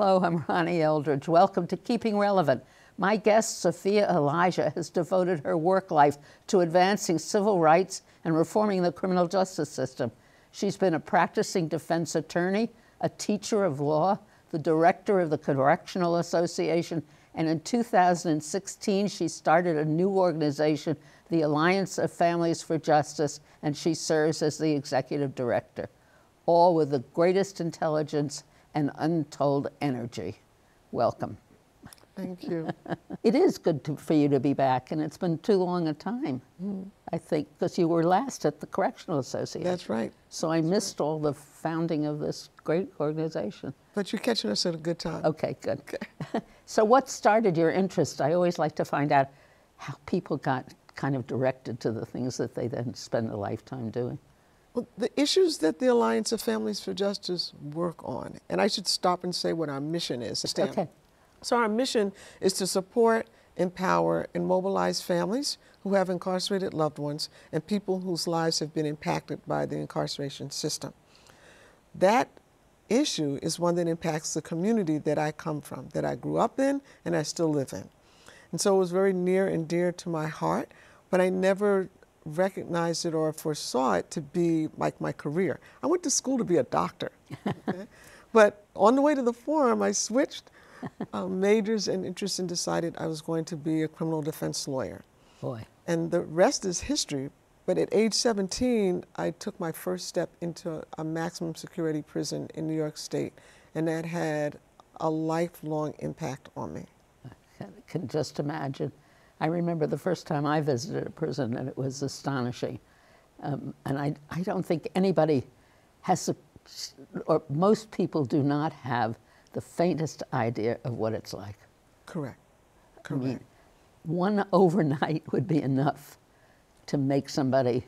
Hello, I'm Ronnie Eldridge. Welcome to Keeping Relevant. My guest, Soffiyah Elijah, has devoted her work life to advancing civil rights and reforming the criminal justice system. She's been a practicing defense attorney, a teacher of law, the director of the Correctional Association, and in 2016 she started a new organization, the Alliance of Families for Justice, and she serves as the executive director, all with the greatest intelligence and untold energy. Welcome. Thank you. it is good to, for you to be back, and it's been too long a time, mm. I think, because you were last at the Correctional Association. That's right. So I That's missed right. all the founding of this great organization. But you're catching us at a good time. Okay, good. Okay. so what started your interest? I always like to find out how people got kind of directed to the things that they then spend a lifetime doing. Well, the issues that the Alliance of Families for Justice work on, and I should stop and say what our mission is. Okay. So our mission is to support, empower, and mobilize families who have incarcerated loved ones and people whose lives have been impacted by the incarceration system. That issue is one that impacts the community that I come from, that I grew up in and I still live in. And so it was very near and dear to my heart, but I never recognized it or foresaw it to be like my career. I went to school to be a doctor. Okay? but on the way to the forum, I switched uh, majors and interests and decided I was going to be a criminal defense lawyer. Boy. And the rest is history. But at age 17, I took my first step into a maximum security prison in New York State, and that had a lifelong impact on me. I can just imagine. I remember the first time I visited a prison, and it was astonishing. Um, and I, I don't think anybody has, a, or most people do not have the faintest idea of what it's like. Correct. Correct. I mean, one overnight would be enough to make somebody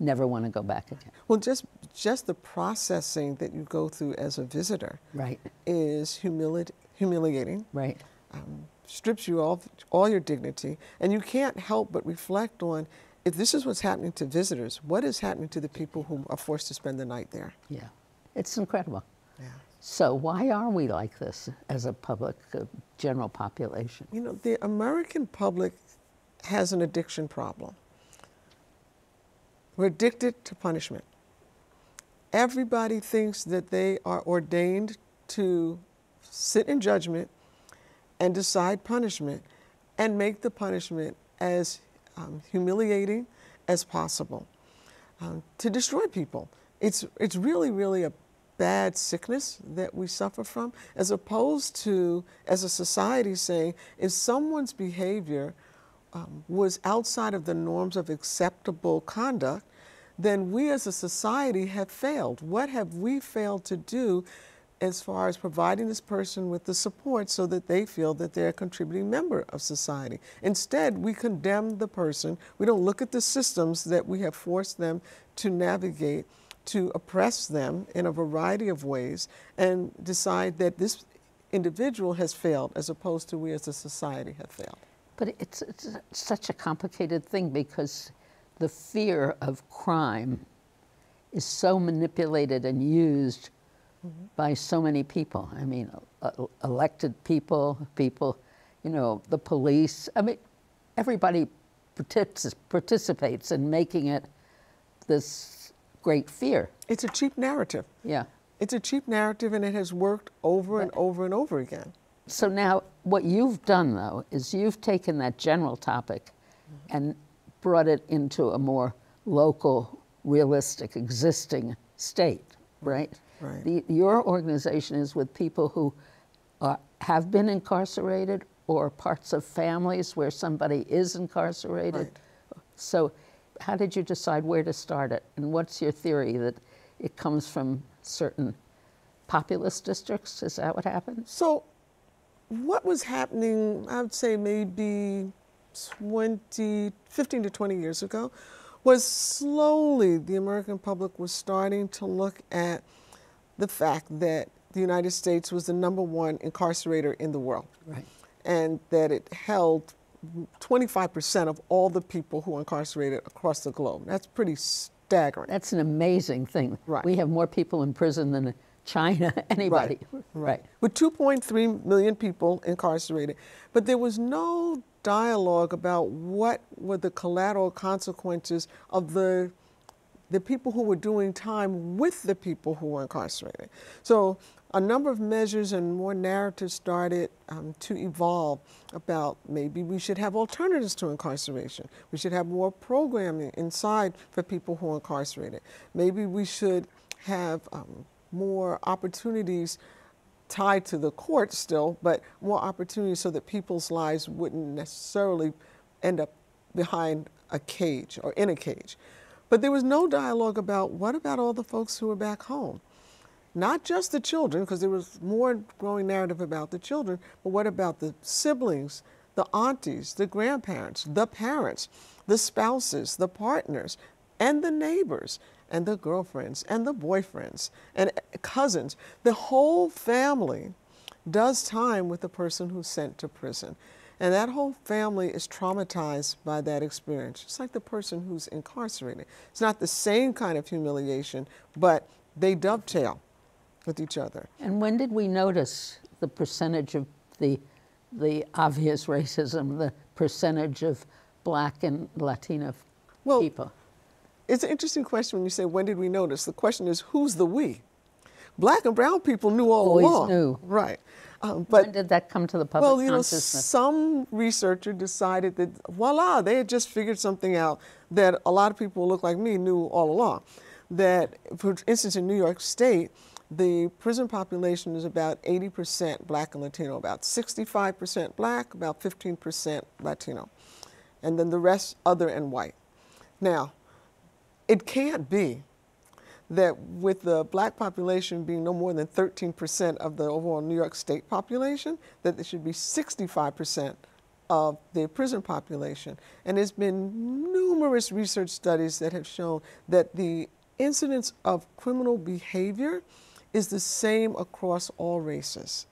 never want to go back again. Well, just just the processing that you go through as a visitor, right, is humili- humiliating. Right. Um, strips you of all your dignity, and you can't help but reflect on if this is what's happening to visitors, what is happening to the people who are forced to spend the night there? Yeah, it's incredible. Yeah. So why are we like this as a public, uh, general population? You know, the American public has an addiction problem. We're addicted to punishment. Everybody thinks that they are ordained to sit in judgment and decide punishment and make the punishment as um, humiliating as possible um, to destroy people. It's, it's really, really a bad sickness that we suffer from, as opposed to, as a society, saying if someone's behavior um, was outside of the norms of acceptable conduct, then we as a society have failed. What have we failed to do as far as providing this person with the support so that they feel that they're a contributing member of society. Instead, we condemn the person. We don't look at the systems that we have forced them to navigate to oppress them in a variety of ways and decide that this individual has failed as opposed to we as a society have failed. But it's, it's such a complicated thing because the fear of crime is so manipulated and used mm -hmm. by so many people. I mean, uh, elected people, people, you know, the police. I mean, everybody participates in making it this great fear. It's a cheap narrative. Yeah. It's a cheap narrative and it has worked over and over and over again. So now what you've done though is you've taken that general topic mm -hmm. and brought it into a more local, realistic, existing state, right? Right. The, your organization is with people who are, have been incarcerated or parts of families where somebody is incarcerated. Right. So how did you decide where to start it? And what's your theory that it comes from certain populous districts? Is that what happened? So, what was happening, I would say maybe 20, 15 to 20 years ago, was slowly the American public was starting to look at the fact that the United States was the number one incarcerator in the world. Right. And that it held 25% of all the people who are incarcerated across the globe. That's pretty staggering. That's an amazing thing. Right. We have more people in prison than China, anybody. Right. With 2.3 million people incarcerated. But there was no dialogue about what were the collateral consequences of the the people who were doing time with the people who were incarcerated. So a number of measures and more narratives started um, to evolve about maybe we should have alternatives to incarceration. We should have more programming inside for people who are incarcerated. Maybe we should have um, more opportunities tied to the court still, but more opportunities so that people's lives wouldn't necessarily end up behind a cage or in a cage. But there was no dialogue about what about all the folks who are back home? Not just the children, because there was more growing narrative about the children, but what about the siblings, the aunties, the grandparents, the parents, the spouses, the partners, and the neighbors, and the girlfriends, and the boyfriends, and eh, cousins? The whole family does time with the person who's sent to prison. And that whole family is traumatized by that experience, just like the person who's incarcerated. It's not the same kind of humiliation, but they dovetail with each other. And when did we notice the percentage of the, the obvious racism, the percentage of black and Latino well, people? It's an interesting question when you say, when did we notice? The question is, who's the we? Black and brown people knew all Always along. knew. Right. Um, but when did that come to the public well, you know, some researcher decided that voila, they had just figured something out that a lot of people who look like me knew all along. That, for instance, in New York State, the prison population is about 80% black and Latino, about 65% black, about 15% Latino, and then the rest other and white. Now, it can't be that with the black population being no more than 13% of the overall New York State population, that it should be 65% of the prison population. And there's been numerous research studies that have shown that the incidence of criminal behavior is the same across all races.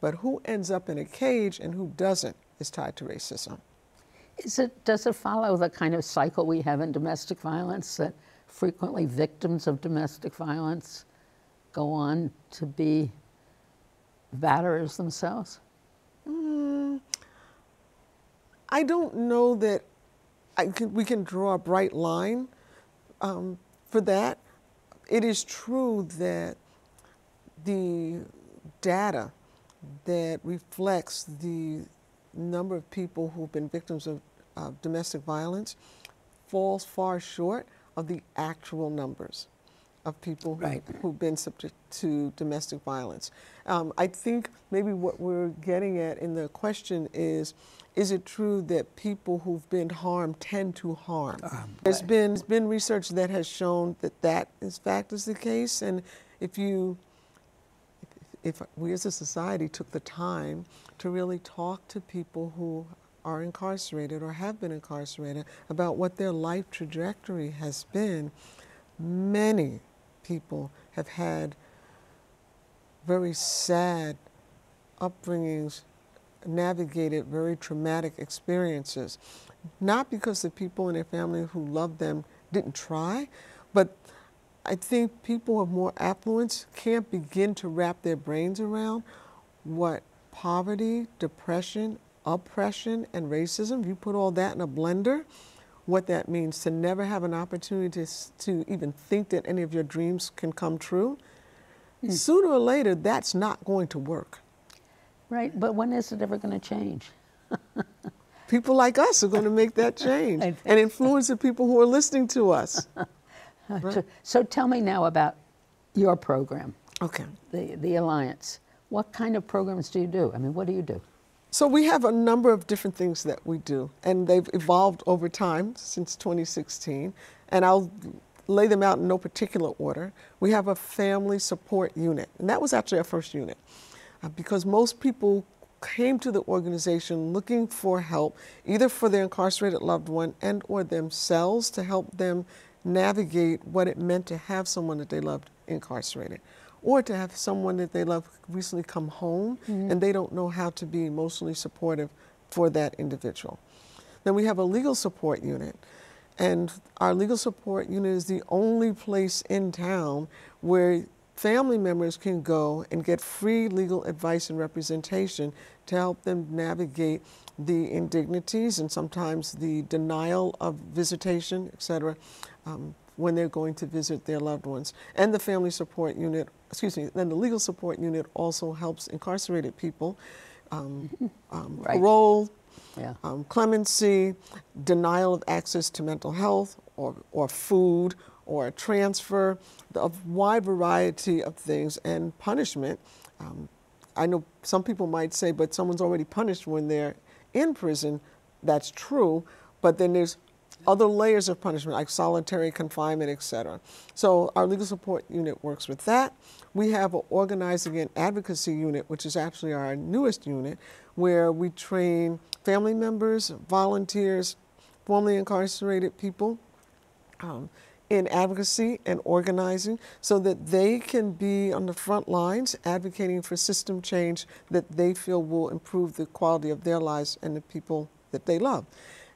But who ends up in a cage and who doesn't is tied to racism. Is it, does it follow the kind of cycle we have in domestic violence that frequently victims of domestic violence go on to be batterers themselves? Mm, I don't know that can, we can draw a bright line um, for that. It is true that the data that reflects the number of people who've been victims of uh, domestic violence falls far short of the actual numbers of people who, right. who've been subject to domestic violence. Um, I think maybe what we're getting at in the question is, is it true that people who've been harmed tend to harm? Um, there's been, there's been research that has shown that that in fact is the case, and if you if we as a society took the time to really talk to people who are incarcerated or have been incarcerated about what their life trajectory has been, many people have had very sad upbringings, navigated very traumatic experiences. Not because the people in their family who loved them didn't try, but I think people of more affluence can't begin to wrap their brains around what poverty, depression, oppression and racism, you put all that in a blender, what that means to never have an opportunity to, to even think that any of your dreams can come true, mm. sooner or later, that's not going to work. Right, but when is it ever going to change? people like us are going to make that change and influence the people who are listening to us. Right? So, so tell me now about your program. Okay. The, the Alliance. What kind of programs do you do? I mean, what do you do? So we have a number of different things that we do, and they've evolved over time since 2016. And I'll lay them out in no particular order. We have a family support unit, and that was actually our first unit, uh, because most people came to the organization looking for help, either for their incarcerated loved one and or themselves to help them navigate what it meant to have someone that they loved incarcerated or to have someone that they love recently come home mm-hmm. and they don't know how to be emotionally supportive for that individual. Then we have a legal support unit. And our legal support unit is the only place in town where family members can go and get free legal advice and representation to help them navigate the indignities and sometimes the denial of visitation, et cetera, um, when they're going to visit their loved ones. And the family support unit, excuse me, then the legal support unit also helps incarcerated people, um, um, Right. parole, Yeah. um, clemency, denial of access to mental health or, or food or a transfer, a wide variety of things, and punishment. Um, I know some people might say, but someone's already punished when they're in prison. That's true, but then there's other layers of punishment like solitary confinement, et cetera. So our legal support unit works with that. We have an organizing and advocacy unit, which is actually our newest unit, where we train family members, volunteers, formerly incarcerated people um, in advocacy and organizing so that they can be on the front lines advocating for system change that they feel will improve the quality of their lives and the people that they love.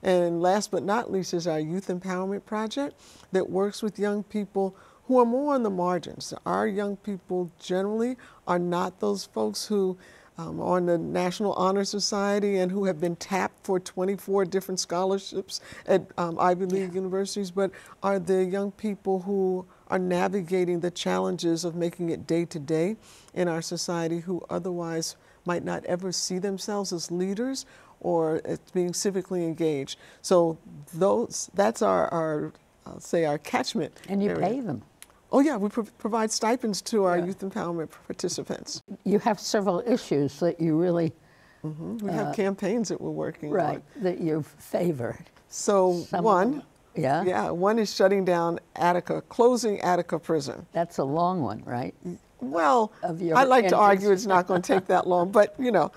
And last but not least is our Youth Empowerment Project that works with young people who are more on the margins. Our young people generally are not those folks who um, are on the National Honor Society and who have been tapped for 24 different scholarships at um, Ivy League universities, but are the young people who are navigating the challenges of making it day to day in our society who otherwise might not ever see themselves as leaders or as being civically engaged. So those that's our, our I'll say our catchment. And you area. pay them. Oh yeah, we pro- provide stipends to our Yeah. youth empowerment participants. You have several issues that you really, We have campaigns that we're working Uh, right, on. that you favor. So Some one, Yeah? yeah, one is shutting down Attica, closing Attica Prison. That's a long one, right? Well, I like to argue it's not going to take that long, but you know,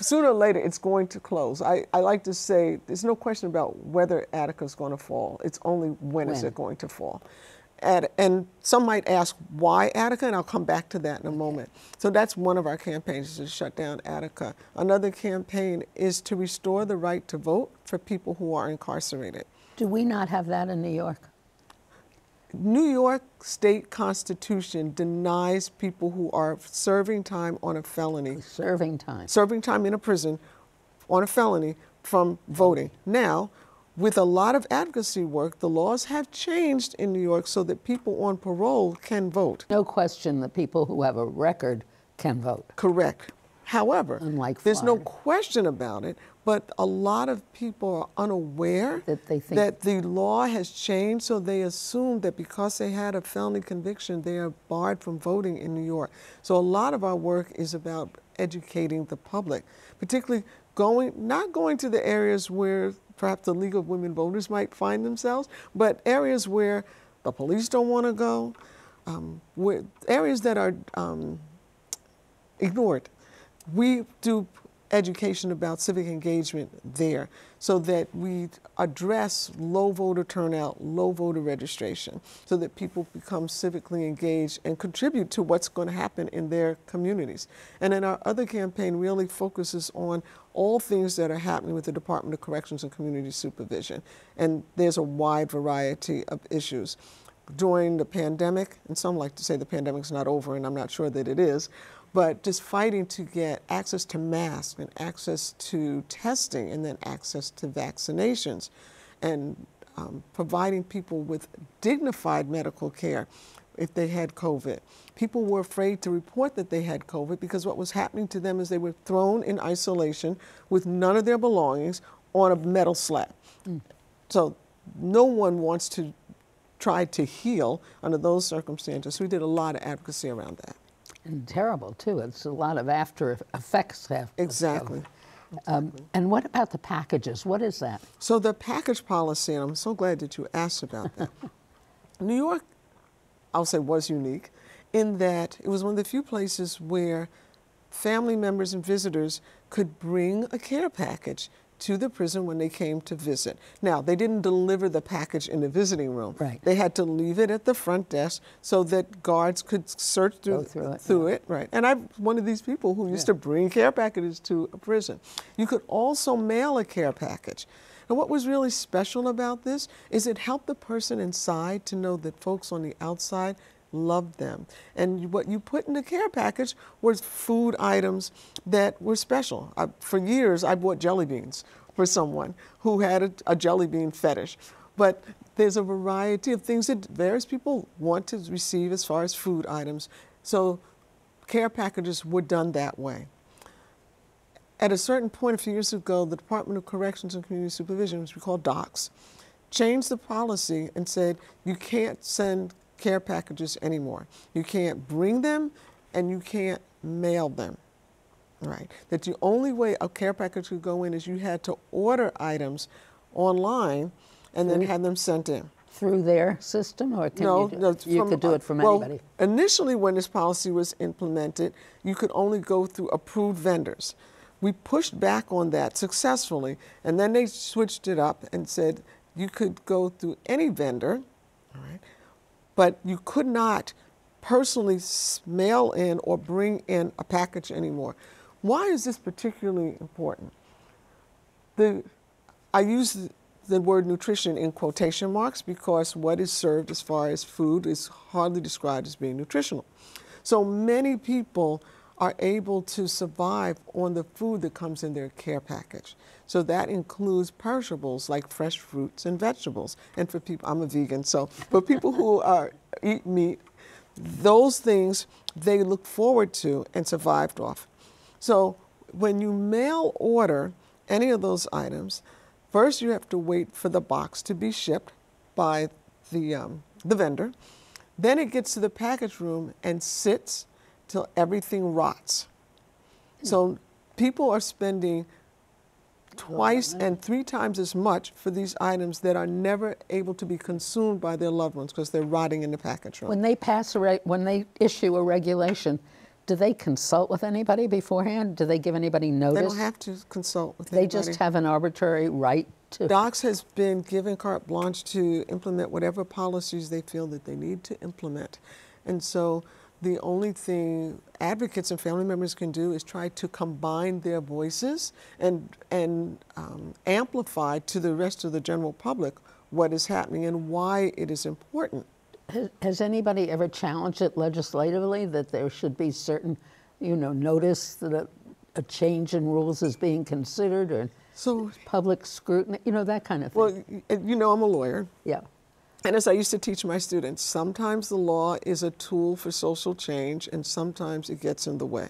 sooner or later it's going to close. I, I like to say there's no question about whether Attica is going to fall. It's only when is it going to fall. And, and some might ask why Attica, and I'll come back to that in a moment. So that's one of our campaigns is to shut down Attica. Another campaign is to restore the right to vote for people who are incarcerated. Do we not have that in New York? New York state constitution denies people who are serving time on a felony, Serving time. serving time in a prison on a felony from voting. Now, with a lot of advocacy work, the laws have changed in New York so that people on parole can vote. No question that people who have a record can vote. Correct. However, Unlike there's no question about it, but a lot of people are unaware That they think- that the law has changed, so they assume that because they had a felony conviction, they are barred from voting in New York. So a lot of our work is about educating the public, particularly going, not going to the areas where perhaps the League of Women Voters might find themselves, but areas where the police don't want to go, um, where, areas that are um, ignored. We do education about civic engagement there so that we address low voter turnout, low voter registration, so that people become civically engaged and contribute to what's going to happen in their communities. And then our other campaign really focuses on all things that are happening with the Department of Corrections and Community Supervision. And there's a wide variety of issues during the pandemic, and some like to say the pandemic's not over, and I'm not sure that it is, but just fighting to get access to masks and access to testing and then access to vaccinations and um, providing people with dignified medical care if they had COVID. People were afraid to report that they had COVID because what was happening to them is they were thrown in isolation with none of their belongings on a metal slab. So no one wants to try to heal under those circumstances. We did a lot of advocacy around that. And terrible, too. It's a lot of after effects. Have Exactly. Um, and what about the packages? What is that? So the package policy, and I'm so glad that you asked about that. New York, I'll say, was unique in that it was one of the few places where family members and visitors could bring a care package to the prison when they came to visit. Now, they didn't deliver the package in the visiting room. Right. They had to leave it at the front desk so that guards could search through, through it, through it. Right. And I'm one of these people who used Yeah. to bring care packages to a prison. You could also mail a care package. And what was really special about this is it helped the person inside to know that folks on the outside loved them. And what you put in the care package was food items that were special. I, for years, I bought jelly beans for someone who had a, a jelly bean fetish. But there's a variety of things that various people want to receive as far as food items. So care packages were done that way. At a certain point a few years ago, the Department of Corrections and Community Supervision, which we call DOCS, changed the policy and said you can't send care packages anymore. You can't bring them and you can't mail them. Right. That the only way a care package could go in is you had to order items online and then have them sent in. Through their system, or can No, you, do, no, you from- could do it from well, anybody? Initially, when this policy was implemented, you could only go through approved vendors. We pushed back on that successfully, and then they switched it up and said you could go through any vendor, all right, but you could not personally mail in or bring in a package anymore. Why is this particularly important? The, I use the- the word nutrition in quotation marks because what is served as far as food is hardly described as being nutritional. So many people are able to survive on the food that comes in their care package. So that includes perishables like fresh fruits and vegetables. And for people, I'm a vegan, so for people who are, eat meat, those things they look forward to and survived off. So when you mail order any of those items, first you have to wait for the box to be shipped by the, um, the vendor. Then it gets to the package room and sits till everything rots. Hmm. So people are spending twice and three times as much for these items that are never able to be consumed by their loved ones because they're rotting in the package room. When they pass a re- when they issue a regulation, do they consult with anybody beforehand? Do they give anybody notice? they don't have to consult with They anybody. They just have an arbitrary right to. Docs has been given carte blanche to implement whatever policies they feel that they need to implement. And so the only thing advocates and family members can do is try to combine their voices and, and um, amplify to the rest of the general public what is happening and why it is important. Has, has anybody ever challenged it legislatively that there should be certain, you know, notice that a, a change in rules is being considered or So, public scrutiny, you know, that kind of thing? well, you know, I'm a lawyer. yeah. And as I used to teach my students, sometimes the law is a tool for social change and sometimes it gets in the way.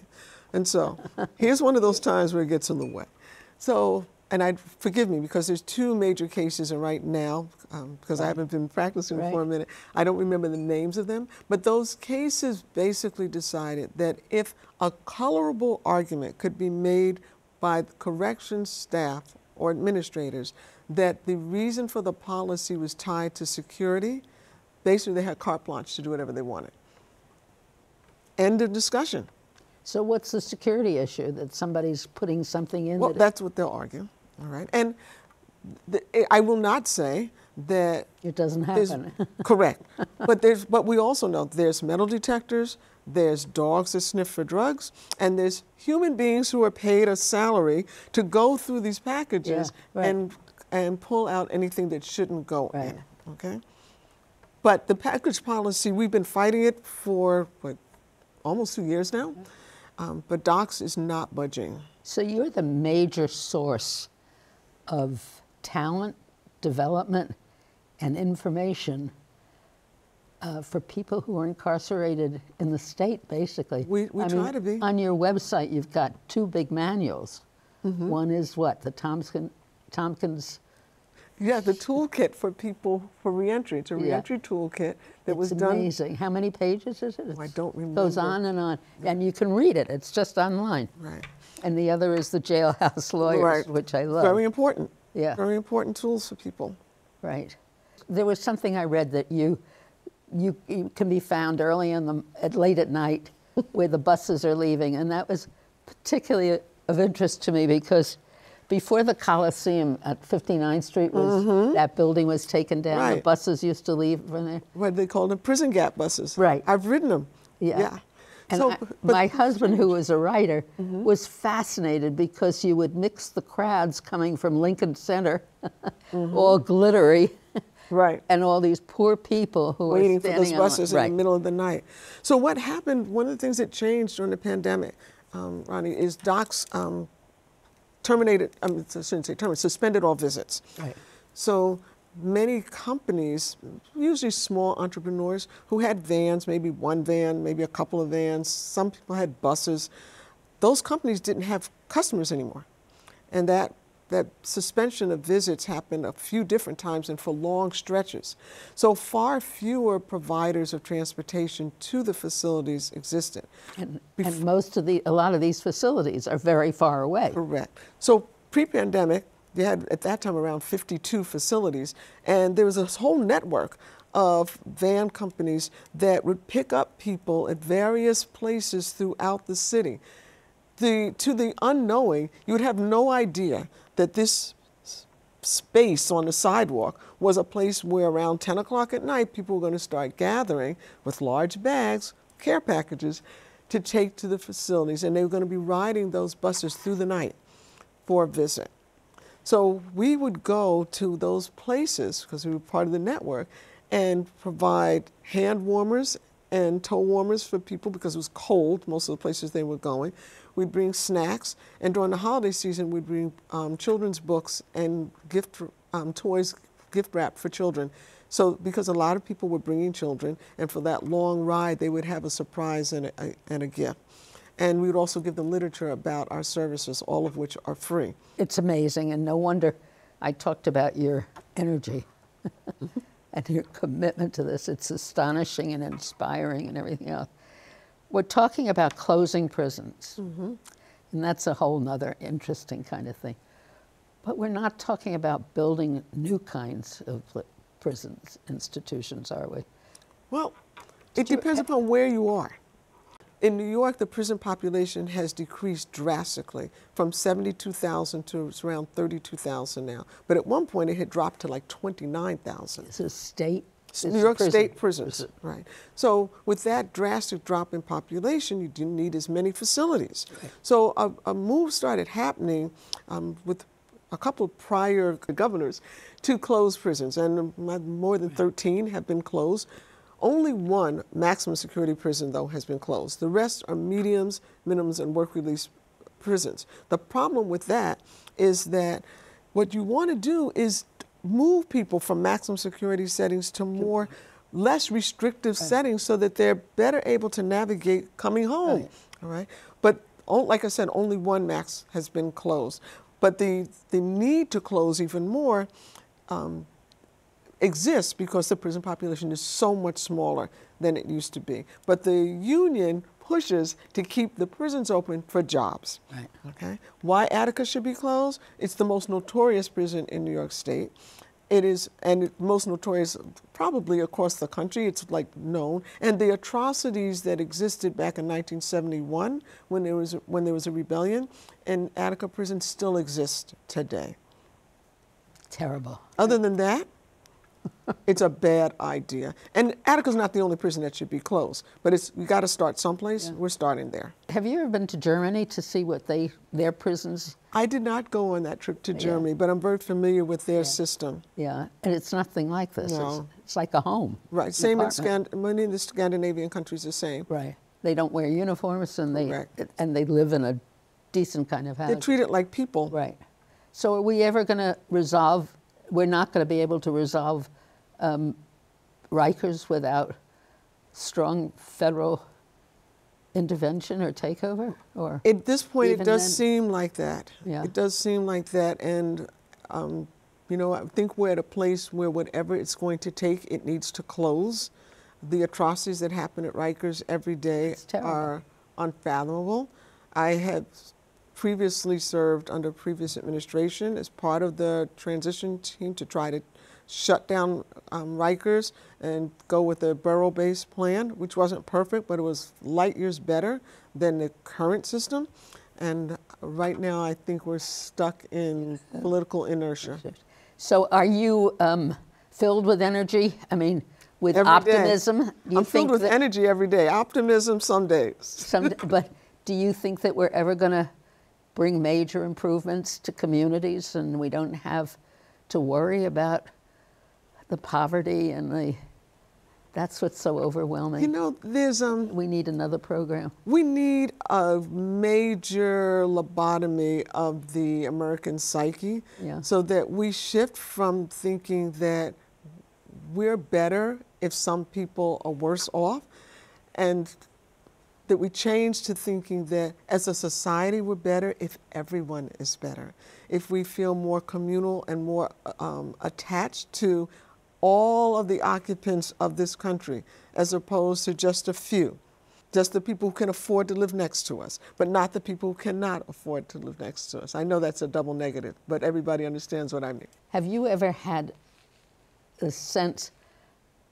And so here's one of those times where it gets in the way. So, and I forgive me because there's two major cases right now um, because I haven't been practicing for a minute. I don't remember the names of them, but those cases basically decided that if a colorable argument could be made by the corrections staff or administrators that the reason for the policy was tied to security, basically they had carte blanche to do whatever they wanted. End of discussion. So what's the security issue that somebody's putting something in Well, that that's what they'll argue. All right. And the, eh, I will not say that it doesn't happen? correct, but there's but we also know there's metal detectors, there's dogs that sniff for drugs, and there's human beings who are paid a salary to go through these packages Yeah, right. and and pull out anything that shouldn't go Right. in. Okay. But the package policy, we've been fighting it for what, almost two years now. Um, but Docs is not budging. So you're the major source of talent, development, and information uh, for people who are incarcerated in the state, basically. We- we I try mean, to be. On your website, you've got two big manuals. Mm-hmm. One is what? The Tompkins, Tompkins Yeah, the toolkit for people for reentry. It's a Yeah. reentry toolkit that it's was done. amazing. How many pages is it? Oh, I don't Goes on and on. And you can read it. It's just online. Right. And the other is the Jailhouse Lawyers, Right. which I love. Very important. Yeah. Very important tools for people. Right. There was something I read that you, you, you can be found early in the, at late at night where the buses are leaving, and that was particularly of interest to me because before the Coliseum at 59th Street was, that building was taken down, Right. the. Buses used to leave from there. What they called them prison gap buses. Right. I've ridden them. Yeah. Yeah. And so, I- but- my husband, who was a writer, was fascinated because you would mix the crowds coming from Lincoln Center, all glittery, Right. And all these poor people who were waiting for those buses on, in the middle of the night. So what happened? One of the things that changed during the pandemic, um, Ronnie, is docs um, terminated. I, mean, I shouldn't say terminated. Suspended all visits. Right. So many companies, usually small entrepreneurs, who had vans, maybe one van, maybe a couple of vans. Some people had buses. Those companies didn't have customers anymore, and that that suspension of visits happened a few different times and for long stretches. So far fewer providers of transportation to the facilities existed. And, and most of the, a lot of these facilities are very far away. Correct. So pre-pandemic, they had at that time around 52 facilities, and there was a whole network of van companies that would pick up people at various places throughout the city. The, to the unknowing, you would have no idea that this space on the sidewalk was a place where around 10 o'clock at night people were going to start gathering with large bags, care packages, to take to the facilities, and they were going to be riding those buses through the night for a visit. So we would go to those places because we were part of the network and provide hand warmers and toe warmers for people because it was cold, most of the places they were going. We'd bring snacks, and during the holiday season, we'd bring um, children's books and gift um, toys, gift wrap for children. So, because a lot of people were bringing children, and for that long ride, they would have a surprise and a, and a gift. And we would also give them literature about our services, all of which are free. It's amazing, and no wonder I talked about your energy and your commitment to this. It's astonishing and inspiring and everything else. We're talking about closing prisons, mm-hmm. and that's a whole nother interesting kind of thing. But we're not talking about building new kinds of prisons, institutions, are we? Well, Did it depends upon where you are. In New York, the prison population has decreased drastically from 72,000 to around 32,000 now. But at one point, it had dropped to like 29,000. It's a state New York prison. State prisons, prison. right? So with that drastic drop in population, you didn't need as many facilities. Right. So a, a, move started happening um, with a couple of prior governors to close prisons, and more than 13 have been closed. Only one maximum security prison, though, has been closed. The rest are mediums, minimums, and work release prisons. The problem with that is that what you want to do is move people from maximum security settings to more less restrictive right. settings so that they're better able to navigate coming home. Right. All right. But like I said, only one max has been closed. But the, the need to close even more um, exists because the prison population is so much smaller than it used to be. But the union pushes to keep the prisons open for jobs. Right. Okay. Why Attica should be closed? It's the most notorious prison in New York State. It is, and most notorious probably across the country. It's like known, and the atrocities that existed back in 1971 when there was when there was a rebellion, in Attica prison still exist today. Terrible. Other than that, it's a bad idea. And Attica's not the only prison that should be closed, but it's you got to start someplace. Yeah. We're starting there. Have you ever been to Germany to see what they their prisons? I did not go on that trip to Germany, yeah. but I'm very familiar with their yeah. system. Yeah, and it's nothing like this. No. It's, it's like a home. Right. Same in Scand- many of the Scandinavian countries the same. Right. They don't wear uniforms and they Correct. and they live in a decent kind of house. They're treated like people. Right. So are we ever going to resolve? We're not going to be able to resolve um, Rikers without strong federal intervention or takeover? Or at this point, it does then? seem like that. Yeah. It does seem like that, and um, you know, I think we're at a place where whatever it's going to take, it needs to close. The atrocities that happen at Rikers every day are unfathomable. I had previously served under previous administration as part of the transition team to try to shut down um, Rikers and go with a borough-based plan, which wasn't perfect, but it was light years better than the current system. And right now, I think we're stuck in political inertia. So, are you um, filled with energy? I mean, with every optimism? I'm filled with energy every day. Optimism some days. some, but do you think that we're ever going to bring major improvements to communities and we don't have to worry about the poverty and the that's what's so overwhelming. You know, there's um, we need another program. we need a major lobotomy of the American psyche, Yeah. so that we shift from thinking that we're better if some people are worse off, and that we change to thinking that as a society we're better if everyone is better, if we feel more communal and more um, attached to all of the occupants of this country as opposed to just a few. Just the people who can afford to live next to us, but not the people who cannot afford to live next to us. I know that's a double negative, but everybody understands what I mean. Have you ever had a sense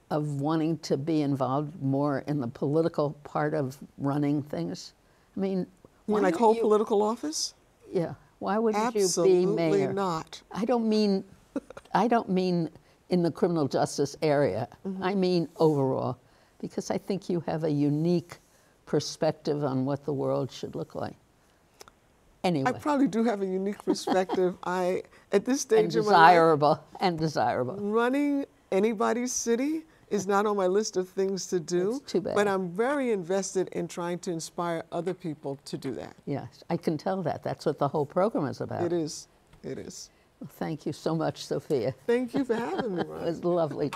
of wanting to be involved more in the political part of running things? I mean, You why mean like don't hold you- political office? Yeah. Why wouldn't Absolutely you be mayor? Absolutely not. I don't mean, I don't mean in the criminal justice area. Mm-hmm. I mean overall, because I think you have a unique perspective on what the world should look like. Anyway, I probably do have a unique perspective. I, at this and stage of my life, desirable, and desirable. running anybody's city is not on my list of things to do. That's too bad. But I'm very invested in trying to inspire other people to do that. Yes, I can tell that. That's what the whole program is about. It is. It is. Well, thank you so much, Soffiyah. Thank you for having me, It was lovely.